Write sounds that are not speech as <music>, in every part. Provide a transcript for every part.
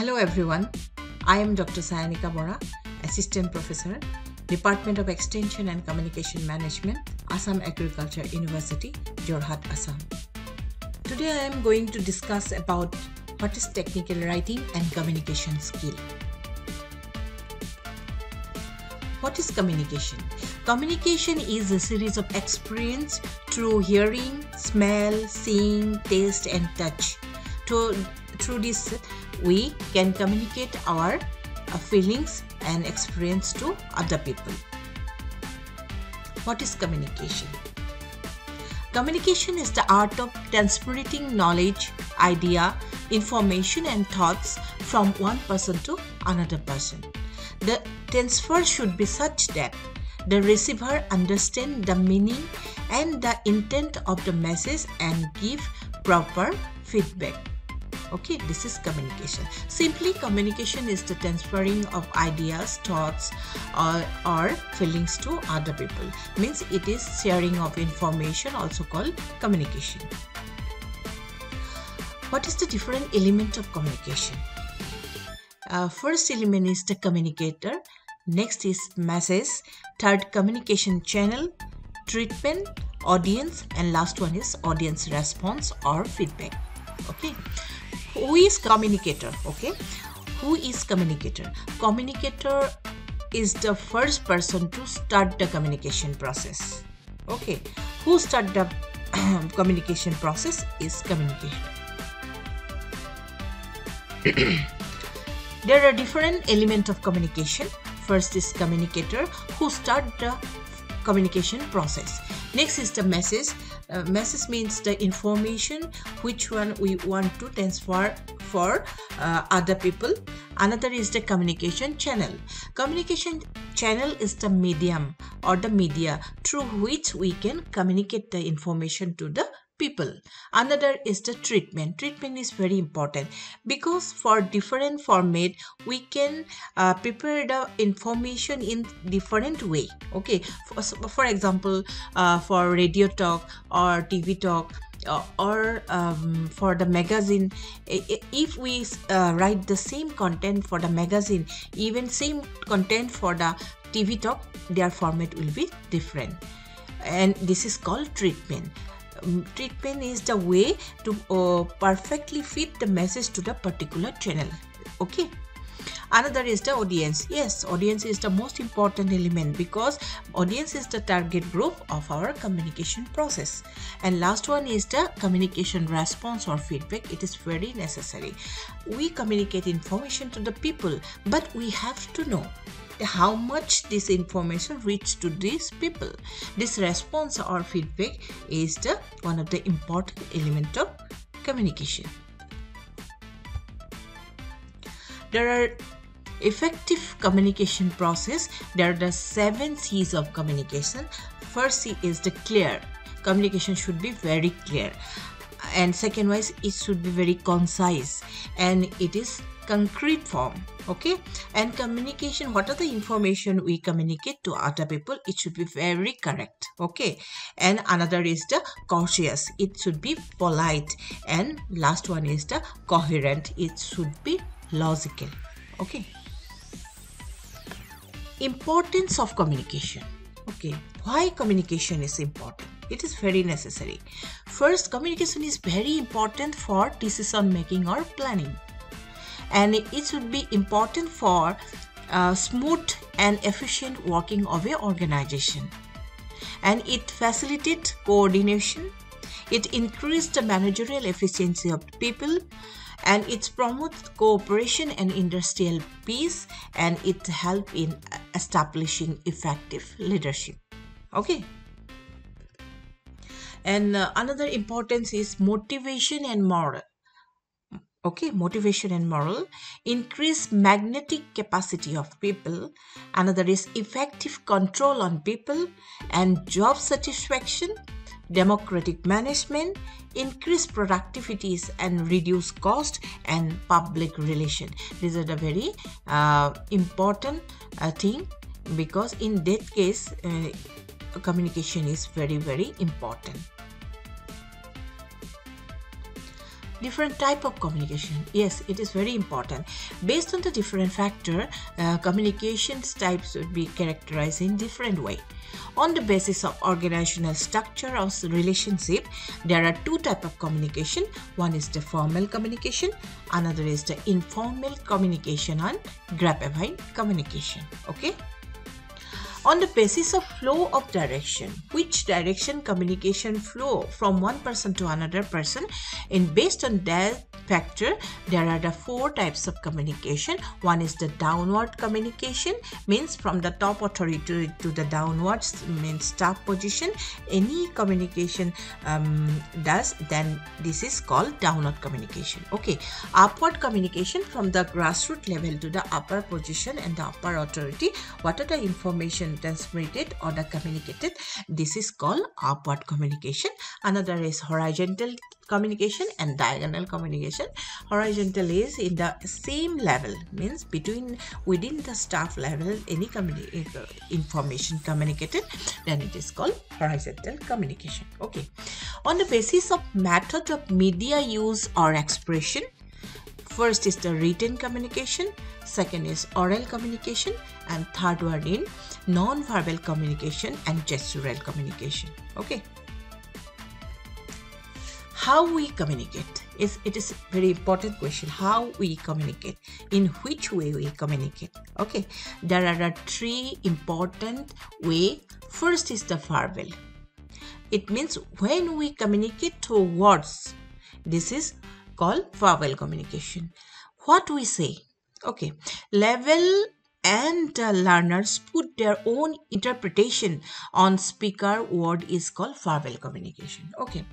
Hello everyone, I am Dr. Sayanika Borah, Assistant Professor, Department of Extension and Communication Management, Assam Agriculture University, Jorhat, Assam. Today I am going to discuss about what is technical writing and communication skill. What is communication? Communication is a series of experience through hearing, smell, seeing, taste and touch. To, through this we can communicate our uh, feelings and experience to other people. What is communication? Communication is the art of transmitting knowledge, idea, information and thoughts from one person to another person. The transfer should be such that the receiver understand the meaning and the intent of the message and give proper feedback okay this is communication. Simply communication is the transferring of ideas thoughts or, or feelings to other people. Means it is sharing of information also called communication. What is the different element of communication? Uh, first element is the communicator. Next is message. Third communication channel treatment audience and last one is audience response or feedback. Okay who is communicator? Okay. Who is communicator? Communicator is the first person to start the communication process. Okay. Who start the <clears throat> communication process is communicator. There are different element of communication. First is communicator who start the communication process. Next is the message uh, message means the information which one we want to transfer for uh, other people. Another is the communication channel. Communication channel is the medium or the media through which we can communicate the information to the people. Another is the treatment. Treatment is very important because for different format we can uh, prepare the information in different way. Okay? For, for example uh, for radio talk or tv talk uh, or um, for the magazine if we uh, write the same content for the magazine even same content for the tv talk their format will be different. And this is called treatment treatment is the way to uh, perfectly fit the message to the particular channel. Okay? Another is the audience. Yes audience is the most important element because audience is the target group of our communication process. And last one is the communication response or feedback. It is very necessary. We communicate information to the people but we have to know how much this information reach to these people. This response or feedback is the one of the important element of communication. There are effective communication process. There are the seven c's of communication. First c is the clear. Communication should be very clear. And second wise it should be very concise. And it is concrete form okay? And communication what are the information we communicate to other people? It should be very correct okay? And another is the cautious. It should be polite. And last one is the coherent. It should be logical okay? Importance of communication okay? Why communication is important? It is very necessary. First communication is very important for decision making or planning and it should be important for uh, smooth and efficient working of a organization. And it facilitates coordination it increases the managerial efficiency of people and it promotes cooperation and industrial peace and it helps in establishing effective leadership. Okay. And uh, another importance is motivation and moral okay motivation and moral increase magnetic capacity of people. Another is effective control on people and job satisfaction. Democratic management. Increase productivities and reduce cost and public relation. These are the very uh, important uh, thing because in that case uh, communication is very very important different type of communication. Yes it is very important. Based on the different factor uh, communications types would be characterized in different way. On the basis of organizational structure of relationship there are two type of communication. One is the formal communication another is the informal communication and grapevine communication. Okay on the basis of flow of direction. Which direction communication flow from one person to another person? And based on that factor there are the four types of communication. One is the downward communication means from the top authority to, the downwards means staff position. Any communication um, does then this is called downward communication. Okay. Upward communication from the grassroots level to the upper position and the upper authority. What are the information transmitted or the communicated this is called upward communication. Another is horizontal communication and diagonal communication. Horizontal is in the same level means between within the staff level any communi uh, information communicated then it is called horizontal communication. Okay. On the basis of method of media use or expression first is the written communication second is oral communication and third one in non-verbal communication and gestural communication. Okay. How we communicate. Is it is very important question how we communicate. In which way we communicate. Okay. There are three important way. First is the verbal. It means when we communicate through words. This is called verbal communication. What we say. Okay. Level and uh, learners put their own interpretation on speaker word is called verbal communication. Okay.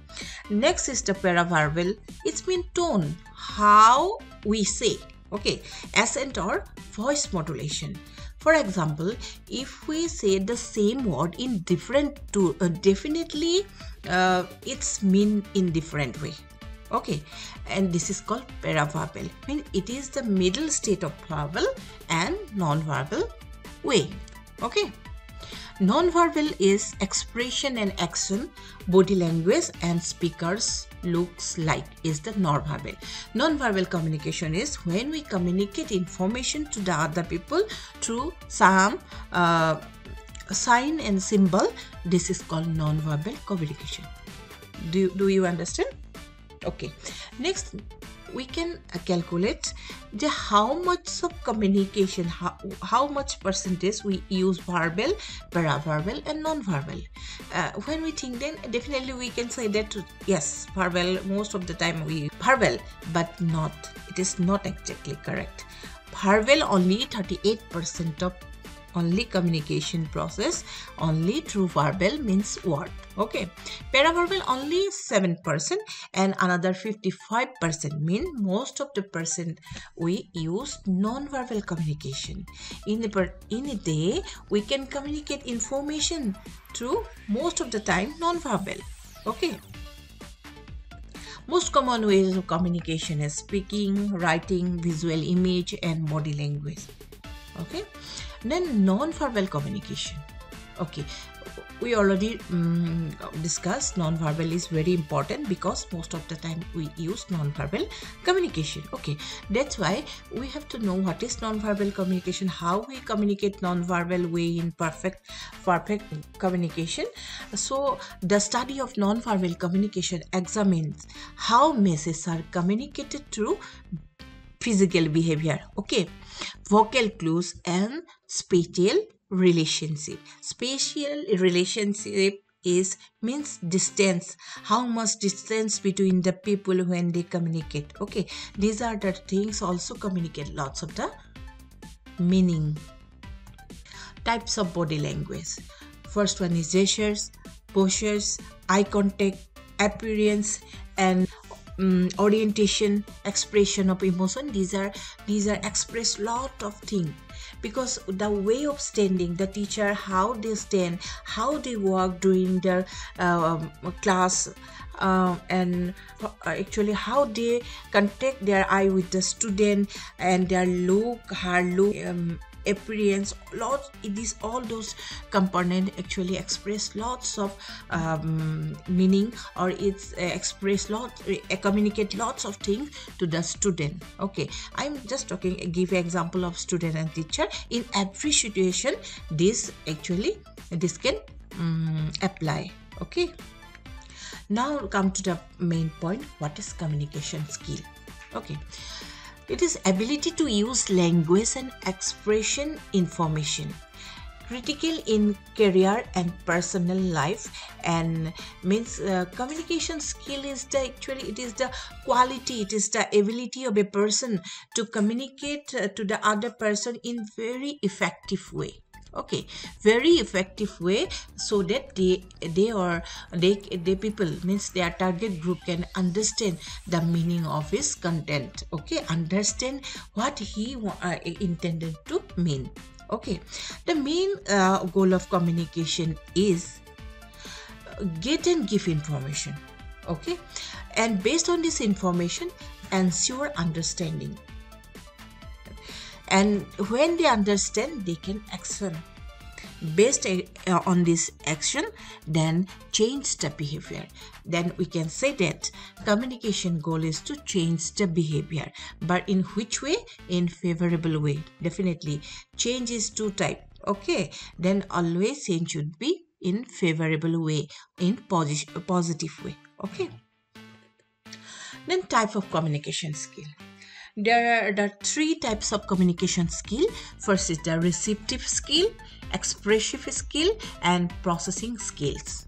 Next is the paraverbal it's mean tone how we say okay accent or voice modulation. For example if we say the same word in different to uh, definitely uh, it's mean in different way okay. And this is called paraverbal mean it is the middle state of verbal and non-verbal way. Okay. Non-verbal is expression and action body language and speakers looks like is the non-verbal. Non-verbal communication is when we communicate information to the other people through some uh, sign and symbol. This is called non-verbal communication. Do, do you understand okay. Next we can calculate the how much of communication how, how much percentage we use verbal paraverbal and non-verbal. Uh, when we think then definitely we can say that yes verbal most of the time we verbal but not it is not exactly correct. Verbal only 38 percent of only communication process only through verbal means word. Okay. Paraverbal only 7% and another 55% mean most of the percent we use non-verbal communication. In the in a day we can communicate information through most of the time non-verbal. Okay. Most common ways of communication is speaking writing visual image and body language. Okay then non-verbal communication. Okay. We already um, discussed non-verbal is very important because most of the time we use non-verbal communication. Okay. That's why we have to know what is non-verbal communication how we communicate non-verbal way in perfect perfect communication. So the study of non-verbal communication examines how messages are communicated through physical behavior. Okay. Vocal clues and spatial relationship. Spatial relationship is means distance. How much distance between the people when they communicate. Okay these are the things also communicate. Lots of the meaning. Types of body language. First one is gestures postures eye contact appearance and um, orientation expression of emotion. These are these are express lot of things because the way of standing the teacher how they stand how they walk during their uh, class uh, and actually how they contact their eye with the student and their look her look um, appearance lots it is all those component actually express lots of um, meaning or it's uh, express lot uh, communicate lots of things to the student. Okay i'm just talking give example of student and teacher. In every situation this actually this can um, apply. Okay now come to the main point what is communication skill? Okay it is ability to use language and expression information. Critical in career and personal life and means uh, communication skill is the actually it is the quality it is the ability of a person to communicate uh, to the other person in very effective way okay very effective way so that they they are they the people means their target group can understand the meaning of his content. Okay understand what he uh, intended to mean. Okay the main uh, goal of communication is get and give information. Okay and based on this information ensure understanding and when they understand they can action. Based uh, on this action then change the behavior. Then we can say that communication goal is to change the behavior but in which way? In favorable way. Definitely change is two type. Okay then always change should be in favorable way in positive way. Okay. Then type of communication skill there are the three types of communication skill. First is the receptive skill expressive skill and processing skills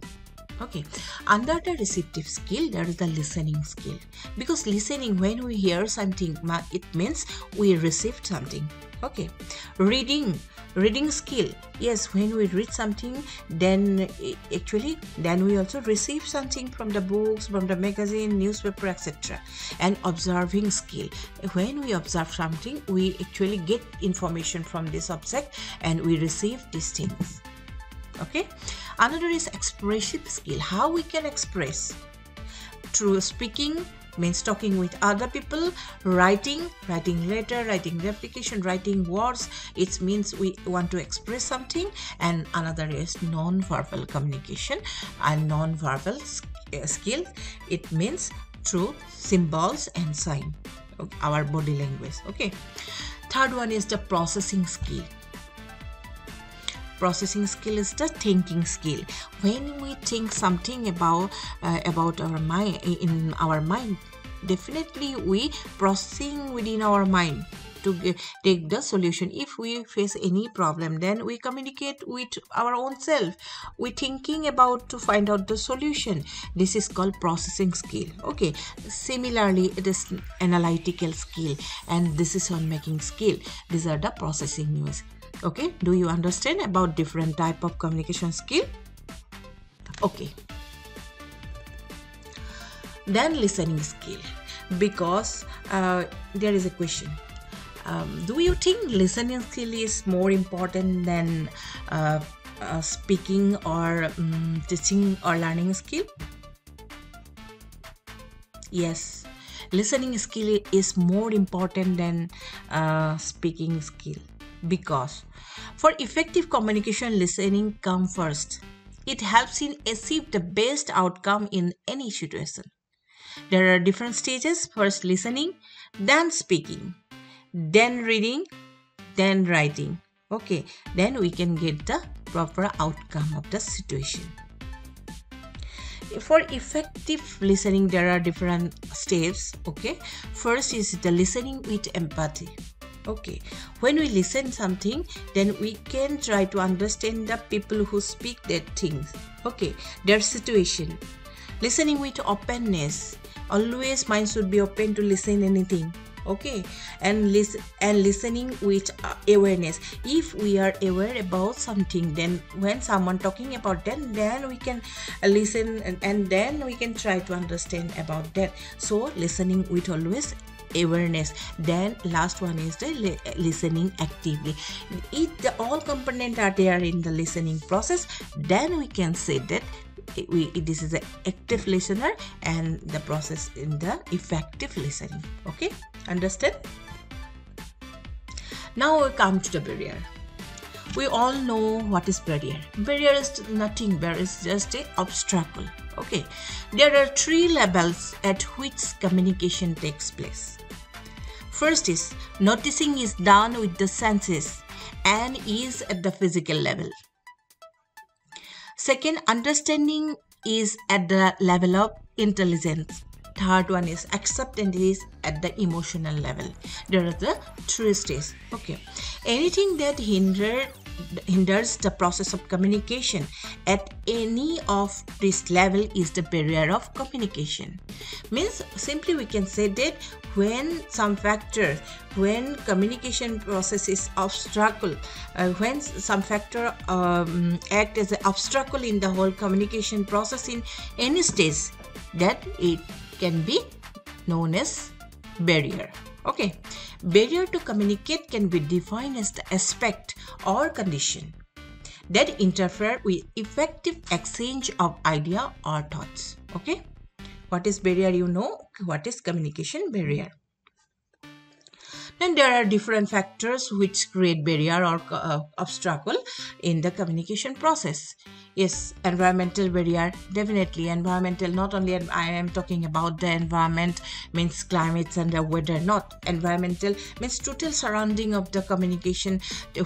okay under the receptive skill there is the listening skill. Because listening when we hear something it means we received something. Okay reading reading skill. Yes when we read something then eh, actually then we also receive something from the books from the magazine newspaper etc and observing skill. When we observe something we actually get information from this object and we receive these things. Okay another is expressive skill how we can express. Through speaking means talking with other people writing writing letter writing replication writing words. It means we want to express something. And another is non-verbal communication and non-verbal skill. It means through symbols and sign our body language. Okay. Third one is the processing skill processing skill is the thinking skill. When we think something about uh, about our mind in our mind definitely we processing within our mind to take the solution. If we face any problem then we communicate with our own self. We thinking about to find out the solution. This is called processing skill. Okay similarly it is analytical skill and this is on making skill. These are the processing news okay do you understand about different type of communication skill? Okay. Then listening skill because uh, there is a question. Um, do you think listening skill is more important than uh, uh, speaking or um, teaching or learning skill? Yes. Listening skill is more important than uh, speaking skill because for effective communication listening come first. It helps in achieve the best outcome in any situation. There are different stages. First listening then speaking then reading then writing. Okay then we can get the proper outcome of the situation. For effective listening there are different steps. Okay first is the listening with empathy okay. When we listen something then we can try to understand the people who speak that things okay. Their situation. Listening with openness. Always mind should be open to listen anything. Okay. And listen and listening with uh, awareness. If we are aware about something then when someone talking about that then we can listen and, and then we can try to understand about that. So listening with always awareness. Then last one is the li listening actively. If the all component are there in the listening process then we can say that we this is an active listener and the process in the effective listening. Okay? Understand now we come to the barrier. We all know what is barrier. Barrier is nothing barrier is just a obstacle. Okay? There are three levels at which communication takes place first is noticing is done with the senses and is at the physical level. Second understanding is at the level of intelligence. Third one is acceptance is at the emotional level. There are the three stages. Okay. Anything that hinder hinders the process of communication. At any of this level is the barrier of communication. Means simply we can say that when some factor when communication process is obstacle uh, when some factor um, act as an obstacle in the whole communication process in any stage that it can be known as barrier okay. Barrier to communicate can be defined as the aspect or condition that interfere with effective exchange of idea or thoughts. Okay. What is barrier? You know what is communication barrier then there are different factors which create barrier or uh, obstacle in the communication process. Yes environmental barrier definitely. Environmental not only i am talking about the environment means climates and the weather not. Environmental means total surrounding of the communication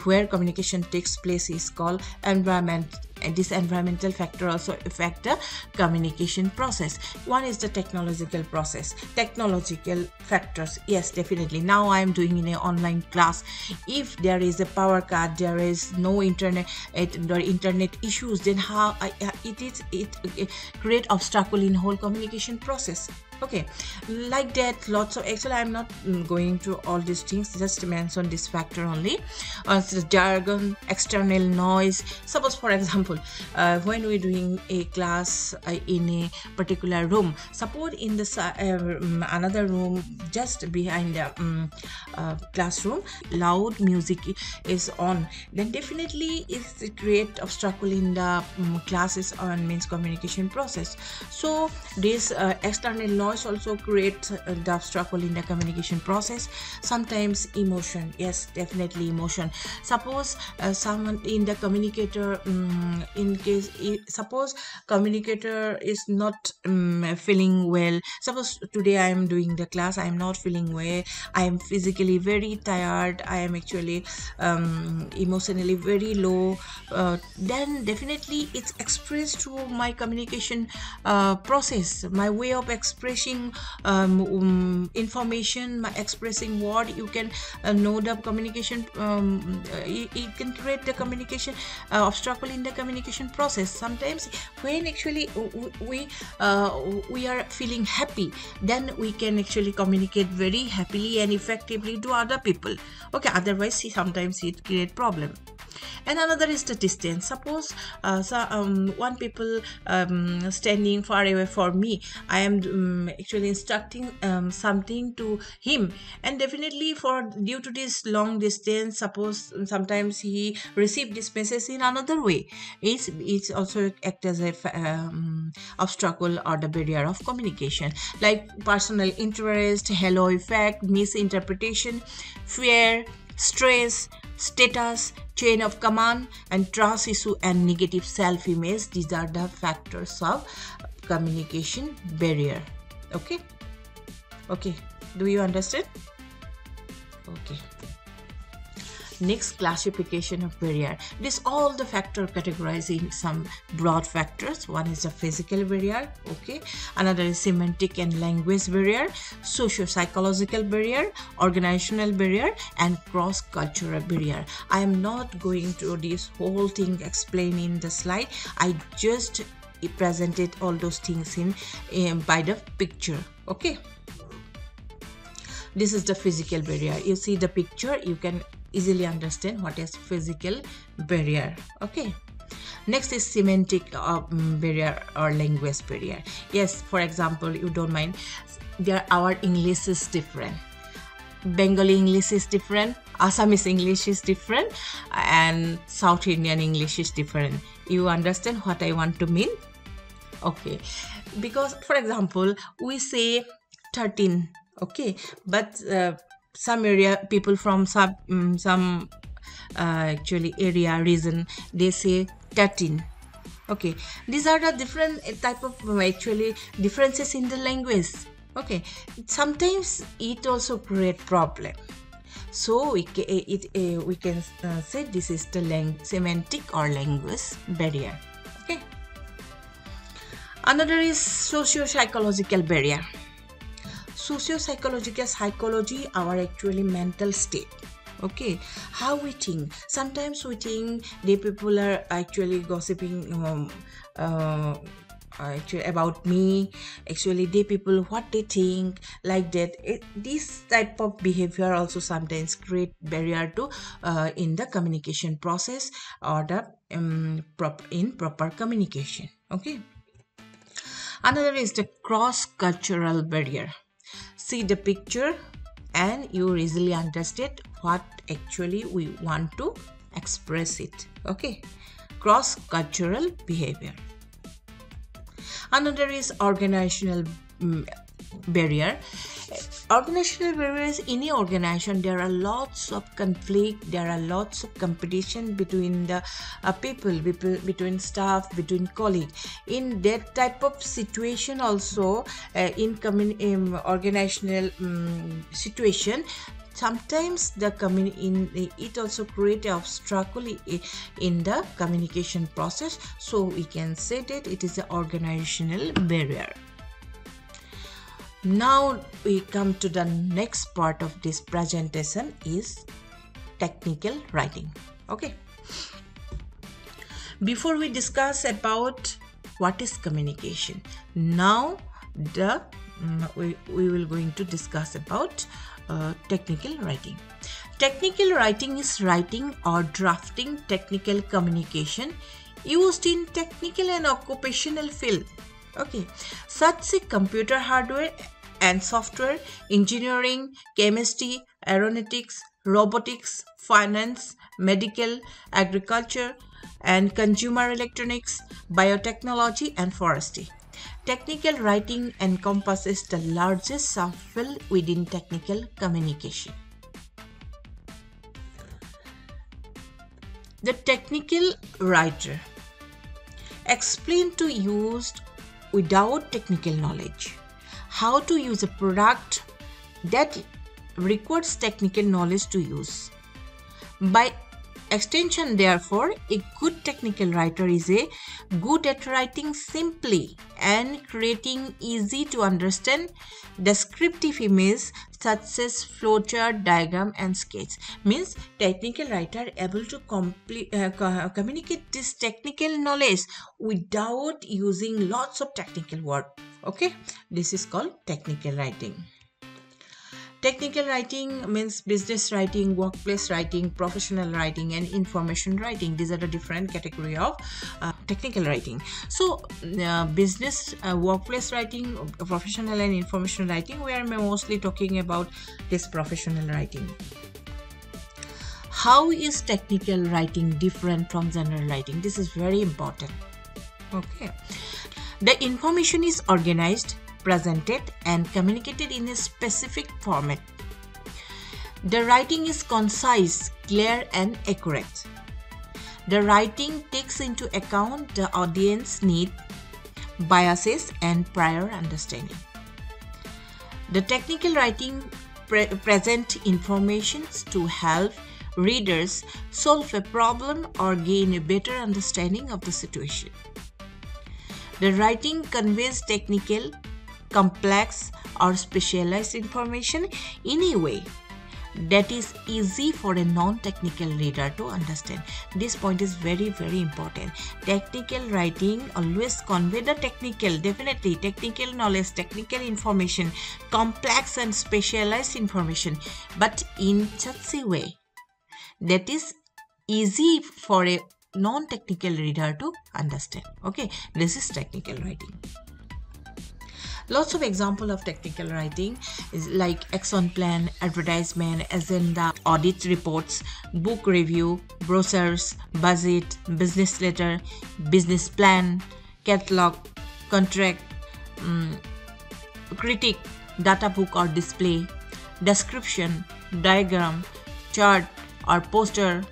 where communication takes place is called environment and this environmental factor also affect the communication process. One is the technological process. Technological factors yes definitely. Now i am doing in an online class. If there is a power cut there is no internet the internet issues then how I, it is it create obstacle in whole communication process okay like that lots of actually i'm not mm, going to all these things just mention this factor only. Uh, so jargon external noise. Suppose for example uh, when we're doing a class uh, in a particular room suppose in the uh, another room just behind the um, classroom loud music is on. Then definitely it's create obstacle in the um, classes on means communication process. So this uh, external noise also creates the struggle in the communication process. Sometimes emotion yes definitely emotion. Suppose uh, someone in the communicator um, in case suppose communicator is not um, feeling well. Suppose today i am doing the class i am not feeling well. I am physically very tired. I am actually um, emotionally very low. Uh, then definitely it's expressed through my communication uh, process my way of expressing um, um, information expressing what you can uh, know the communication um, uh, you, can create the communication uh, obstacle in the communication process. Sometimes when actually we uh, we are feeling happy then we can actually communicate very happily and effectively to other people. Okay otherwise sometimes it create problem. And another is the distance. Suppose uh, so, um, one people um, standing far away for me. I am um, actually instructing um, something to him and definitely for due to this long distance suppose sometimes he received this message in another way it's, it's also act as a um, obstacle or the barrier of communication like personal interest halo effect misinterpretation fear stress status, chain of command, and trust issue and negative self-image. These are the factors of communication barrier. Okay? Okay. Do you understand? Okay. Next classification of barrier this all the factor categorizing some broad factors. One is a physical barrier okay. Another is semantic and language barrier socio-psychological barrier organizational barrier and cross-cultural barrier i am not going to this whole thing explain in the slide. I just presented all those things in um, by the picture okay? This is the physical barrier. You see the picture you can easily understand what is physical barrier okay? Next is semantic uh, barrier or language barrier. Yes for example you don't mind there our english is different. Bengali english is different assamese english is different and south indian english is different. You understand what i want to mean okay. Because for example we say 13 okay. But uh, some area people from some um, some uh, actually area region they say 13 okay. These are the different type of actually differences in the language. Okay. Sometimes it also create problem. So we can, it, uh, we can uh, say this is the semantic or language barrier. Okay another is socio-psychological barrier. Socio-psychological psychology our actually mental state okay? How we think. Sometimes we think the people are actually gossiping um, uh, actually about me. Actually they people what they think like that. It, this type of behavior also sometimes create barrier to uh, in the communication process or the um, prop in proper communication okay another is the cross cultural barrier. See the picture and you easily understand what actually we want to express it. Okay. Cross cultural behavior. Another is organizational um, barrier. Organizational barriers in any organization there are lots of conflict there are lots of competition between the uh, people, people between staff between colleagues. In that type of situation also uh, in, in organizational um, situation sometimes the commun- in it also create obstacle in the communication process. So we can say that it is an organizational barrier now we come to the next part of this presentation is technical writing okay before we discuss about what is communication now the um, we, we will going to discuss about uh, technical writing. Technical writing is writing or drafting technical communication used in technical and occupational field. Okay, such as computer hardware and software, engineering, chemistry, aeronautics, robotics, finance, medical, agriculture, and consumer electronics, biotechnology, and forestry. Technical writing encompasses the largest subfield within technical communication. The technical writer explain to used without technical knowledge how to use a product that requires technical knowledge to use. By extension therefore a good technical writer is a good at writing simply and creating easy to understand descriptive images such as flowchart diagram and sketch. Means technical writer able to uh, communicate this technical knowledge without using lots of technical word okay? This is called technical writing Technical writing means business writing, workplace writing, professional writing, and information writing. These are the different category of uh, technical writing. So, uh, business, uh, workplace writing, professional and information writing, we are mostly talking about this professional writing. How is technical writing different from general writing? This is very important. Okay. The information is organized presented and communicated in a specific format. The writing is concise, clear, and accurate. The writing takes into account the audience need, biases, and prior understanding. The technical writing pre present information to help readers solve a problem or gain a better understanding of the situation. The writing conveys technical, complex or specialized information. In a way that is easy for a non-technical reader to understand. This point is very very important. Technical writing always convey the technical definitely technical knowledge technical information complex and specialized information. But in such a way that is easy for a non-technical reader to understand. Okay this is technical writing lots of example of technical writing is like action plan advertisement agenda audit reports book review brochures budget business letter business plan catalog contract um, critic data book or display description diagram chart or poster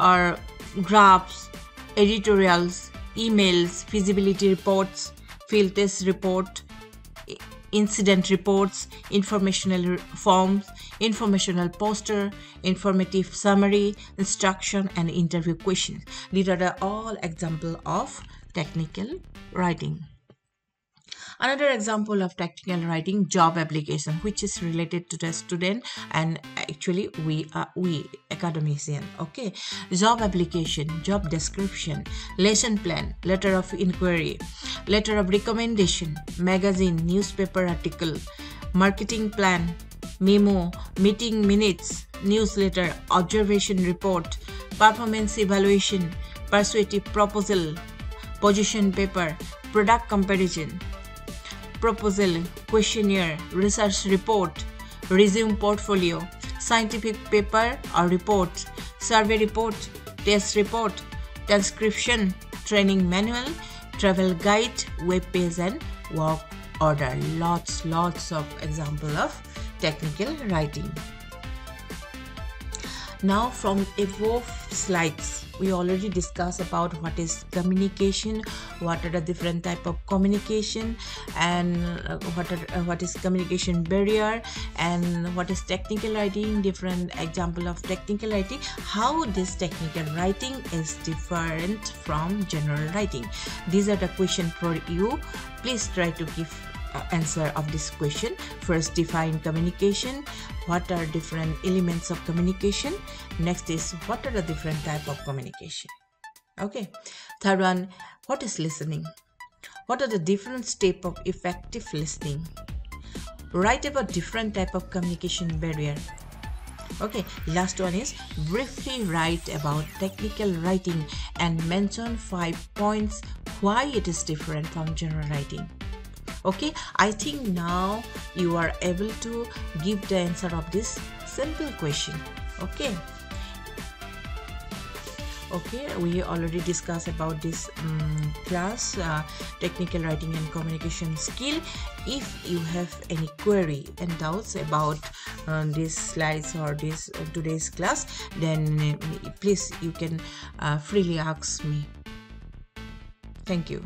or graphs editorials emails feasibility reports field test report incident reports, informational forms, informational poster, informative summary, instruction, and interview questions. These are all example of technical writing. Another example of technical writing job application which is related to the student and actually we are we academician okay? Job application job description lesson plan letter of inquiry letter of recommendation magazine newspaper article marketing plan memo meeting minutes newsletter observation report performance evaluation persuasive proposal position paper product comparison proposal, questionnaire, research report, resume portfolio, scientific paper or report, survey report, test report, transcription, training manual, travel guide, web page and work order. Lots, lots of example of technical writing. Now from above slides, we already discussed about what is communication what are the different type of communication and uh, what are uh, what is communication barrier and what is technical writing different example of technical writing how this technical writing is different from general writing. These are the question for you. Please try to give Uh, answer of this question. First define communication. What are different elements of communication? Next is what are the different type of communication? Okay. Third one what is listening? What are the different step of effective listening? Write about different type of communication barrier. Okay. Last one is briefly write about technical writing and mention five points why it is different from general writing okay? I think now you are able to give the answer of this simple question. Okay? Okay? We already discussed about this um, class uh, technical writing and communication skill. If you have any query and doubts about uh, these slides or this uh, today's class then uh, please you can uh, freely ask me. Thank you